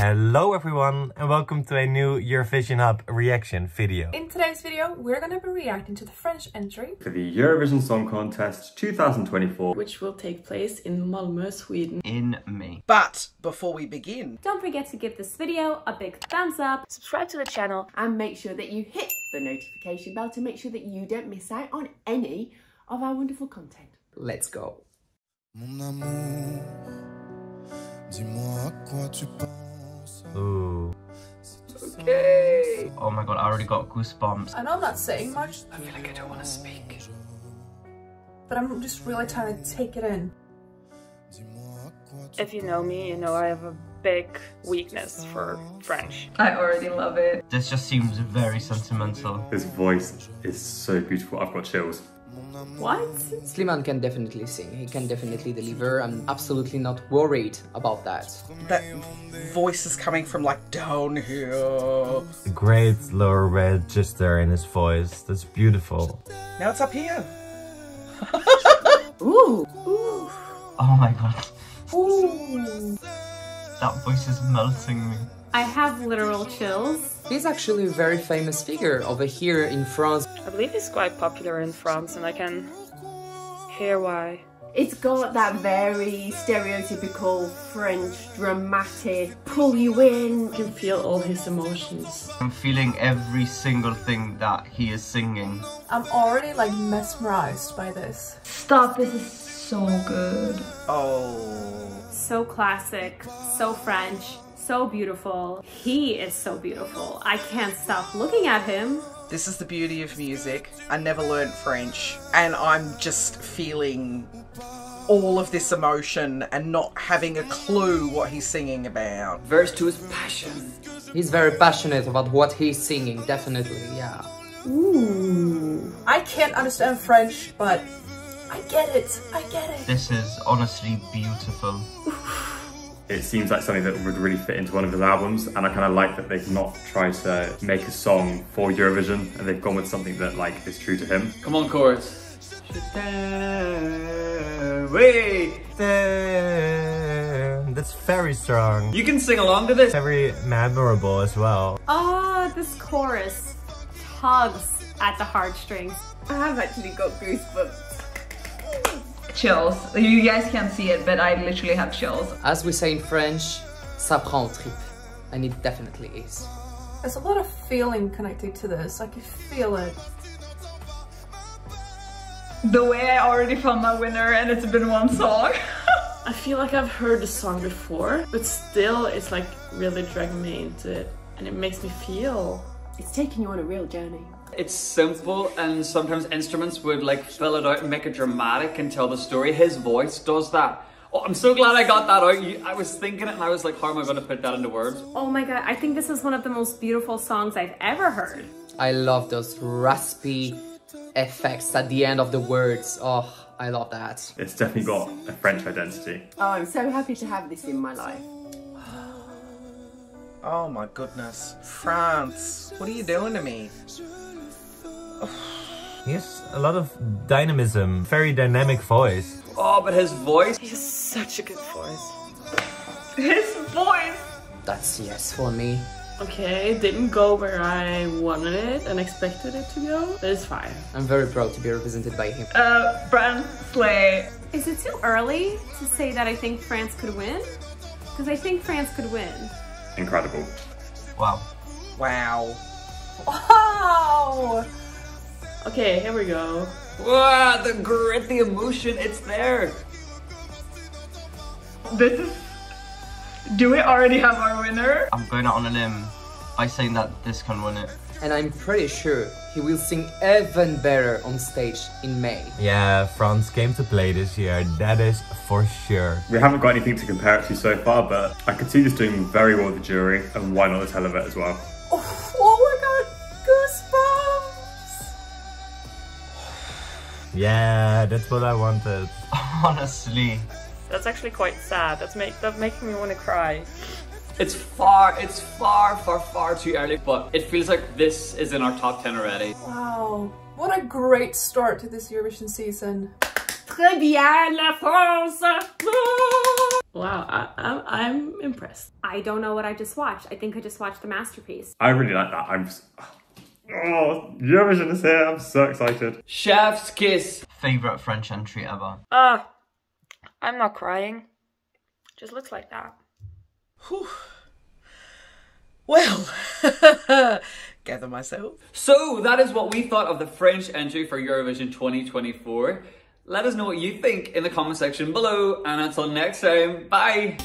Hello everyone and welcome to a new Eurovision Hub reaction video. In today's video, we're going to be reacting to the French entry for the Eurovision Song Contest 2024, which will take place in Malmö, Sweden. In May. But before we begin, don't forget to give this video a big thumbs up, subscribe to the channel, and make sure that you hit the notification bell to make sure that you don't miss out on any of our wonderful content. Let's go. Mon amour, dis-moi à quoi tu penses. Ooh. Okay. Oh my god, I already got goosebumps. I know I'm not saying much. I feel like I don't want to speak. But I'm just really trying to take it in. If you know me, you know I have a big weakness for French. I already love it. This just seems very sentimental. His voice is so beautiful. I've got chills. What? Slimane can definitely sing. He can definitely deliver. I'm absolutely not worried about that. That voice is coming from like down here. Great lower register in his voice. That's beautiful. Now it's up here. Ooh. Ooh. Oh my god. Ooh. That voice is melting me. I have literal chills. He's actually a very famous figure over here in France. I believe he's quite popular in France and I can hear why. It's got that very stereotypical French dramatic pull you in. You can feel all his emotions. I'm feeling every single thing that he is singing. I'm already like mesmerized by this. Stop, this is so good. Oh. So classic, so French so beautiful. He is so beautiful. I can't stop looking at him. This is the beauty of music. I never learned French, and I'm just feeling all of this emotion and not having a clue what he's singing about. Verse 2 is passion. He's very passionate about what he's singing, definitely, yeah. Ooh. I can't understand French, but I get it. I get it. This is honestly beautiful it seems like something that would really fit into one of his albums and I kind of like that they've not tried to make a song for Eurovision and they've gone with something that like is true to him. Come on chorus. Wait. That's very strong. You can sing along to this. Very memorable as well. Oh, this chorus tugs at the heartstrings. I have actually got goosebumps chills. You guys can't see it, but I literally have chills. As we say in French, ça prend trip. And it definitely is. There's a lot of feeling connected to this. I can feel it. The way I already found my winner and it's been one song. I feel like I've heard the song before, but still it's like really dragging me into it. And it makes me feel. It's taking you on a real journey. It's simple and sometimes instruments would like fill it out and make it dramatic and tell the story. His voice does that. Oh, I'm so glad I got that out. I was thinking it and I was like, how am I going to put that into words? Oh my god, I think this is one of the most beautiful songs I've ever heard. I love those raspy effects at the end of the words. Oh, I love that. It's definitely got a French identity. Oh, I'm so happy to have this in my life. Oh my goodness. France, what are you doing to me? He has a lot of dynamism, very dynamic voice. Oh, but his voice? He has such a good voice. His voice! That's yes for me. Okay, it didn't go where I wanted it and expected it to go, but it's fine. I'm very proud to be represented by him. Uh, Brand Slay. Is it too early to say that I think France could win? Because I think France could win. Incredible. Wow. Wow. Wow! Okay, here we go. Wow, the grit, the emotion, it's there. This is... Do we already have our winner? I'm going out on a limb by saying that this can win it. And I'm pretty sure he will sing even better on stage in May. Yeah, France came to play this year, that is for sure. We haven't got anything to compare it to so far, but I could see this doing very well with the jury, and why not the televote as well. Yeah, that's what I wanted. Honestly. That's actually quite sad. That's make that's making me want to cry. It's far, it's far, far, far too early, but it feels like this is in our top 10 already. Wow, what a great start to this Eurovision season. Très bien, la France! Wow, I, I'm, I'm impressed. I don't know what I just watched. I think I just watched a masterpiece. I really like that. I'm. s- Oh, Eurovision is here. I'm so excited. Chef's kiss. Favorite French entry ever. Ah, I'm not crying. Just looks like that. Whew. Well, gather myself. So that is what we thought of the French entry for Eurovision 2024. Let us know what you think in the comment section below, and until next time, bye!